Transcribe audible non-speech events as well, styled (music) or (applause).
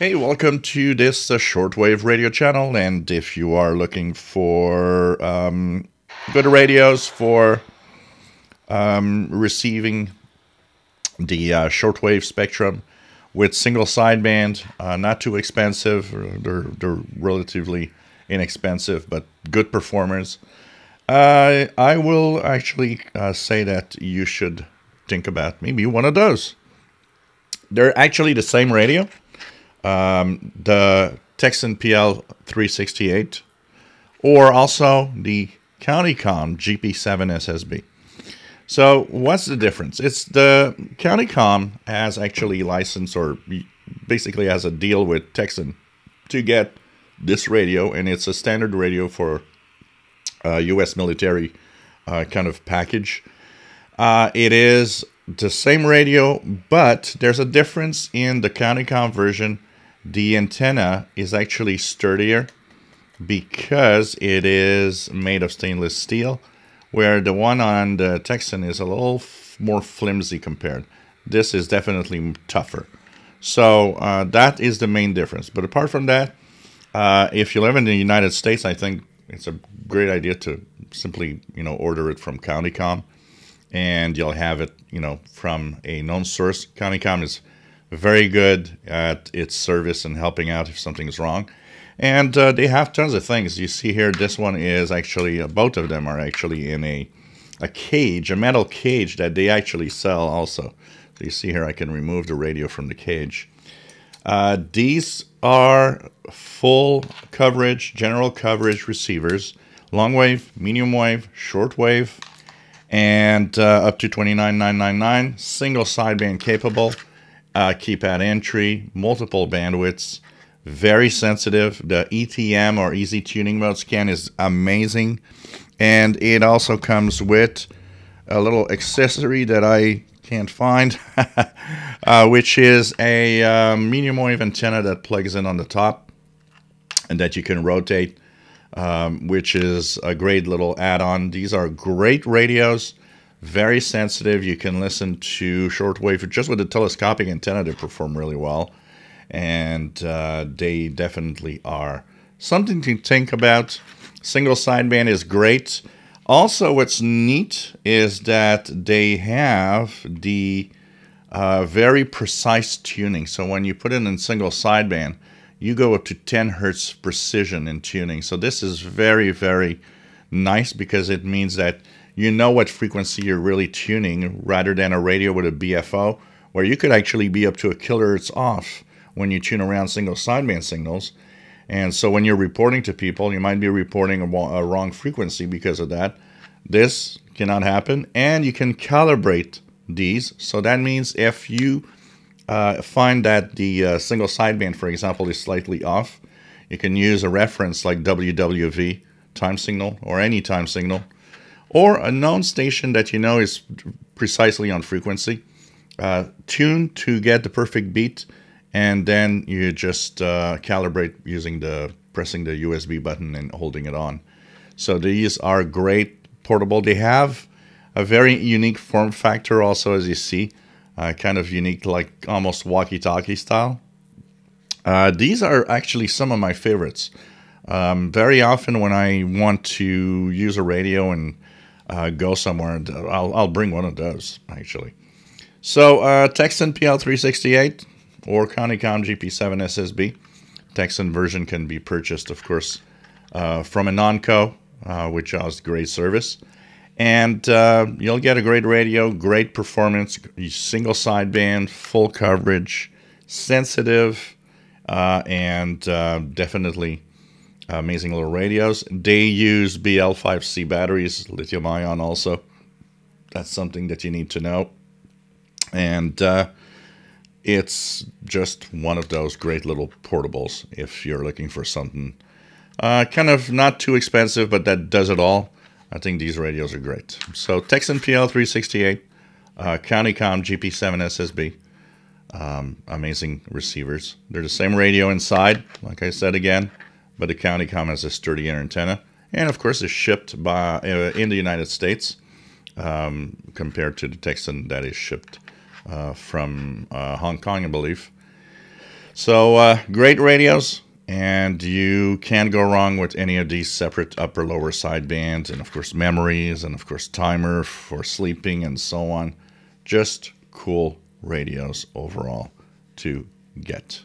Hey, welcome to this uh, shortwave radio channel. And if you are looking for um, good radios for um, receiving the uh, shortwave spectrum with single sideband, uh, not too expensive, they're, they're relatively inexpensive, but good performers. Uh, I will actually uh, say that you should think about maybe one of those. They're actually the same radio um, the Tecsun PL 368, or also the CountyComm GP7 SSB. So what's the difference? It's the CountyComm has actually licensed or basically has a deal with Tecsun to get this radio, and it's a standard radio for uh, U.S. military uh, kind of package. Uh, it is the same radio, but there's a difference in the CountyComm version the antenna is actually sturdier because it is made of stainless steel, where the one on the Tecsun is a little more flimsy compared. This is definitely tougher. So uh, that is the main difference. But apart from that, uh, if you live in the United States, I think it's a great idea to simply, you know, order it from CountyComm, and you'll have it, you know, from a known source. CountyComm is very good at its service and helping out if something's wrong. And uh, they have tons of things. You see here, this one is actually, uh, both of them are actually in a, a cage, a metal cage that they actually sell also. So you see here, I can remove the radio from the cage. Uh, these are full coverage, general coverage receivers, long wave, medium wave, short wave, and uh, up to 29999, single sideband capable uh, keypad entry, multiple bandwidths, very sensitive. The ETM or Easy Tuning Mode scan is amazing. And it also comes with a little accessory that I can't find, (laughs) uh, which is a uh, medium wave antenna that plugs in on the top and that you can rotate, um, which is a great little add on. These are great radios very sensitive. You can listen to shortwave just with a telescopic antenna to perform really well, and uh, they definitely are something to think about. Single sideband is great. Also, what's neat is that they have the uh, very precise tuning. So when you put it in single sideband, you go up to 10 hertz precision in tuning. So this is very, very nice because it means that you know what frequency you're really tuning rather than a radio with a BFO, where you could actually be up to a kilohertz off when you tune around single sideband signals. And so when you're reporting to people, you might be reporting a, wrong frequency because of that. This cannot happen. And you can calibrate these. So that means if you uh, find that the uh, single sideband, for example, is slightly off, you can use a reference like WWV time signal or any time signal or a known station that you know is precisely on frequency. Uh, tune to get the perfect beat, and then you just uh, calibrate using the pressing the USB button and holding it on. So these are great portable. They have a very unique form factor, also as you see, uh, kind of unique, like almost walkie-talkie style. Uh, these are actually some of my favorites. Um, very often when I want to use a radio and uh, go somewhere, and I'll, I'll bring one of those actually. So uh, Tecsun PL368 or CountyComm GP7 SSB. Tecsun version can be purchased, of course, uh, from Anon-Co, uh, which has great service. And uh, you'll get a great radio, great performance, single sideband, full coverage, sensitive, uh, and uh, definitely amazing little radios. They use BL5C batteries, lithium ion also. That's something that you need to know. And uh, it's just one of those great little portables if you're looking for something uh, kind of not too expensive, but that does it all. I think these radios are great. So Tecsun PL368, uh, CountyComm GP7 SSB. Um, amazing receivers. They're the same radio inside, like I said again but the county CountyComm has a sturdy antenna, and of course is shipped by uh, in the United States um, compared to the Tecsun that is shipped uh, from uh, Hong Kong, I believe. So uh, great radios, and you can't go wrong with any of these separate upper lower side bands, and of course memories, and of course timer for sleeping and so on. Just cool radios overall to get.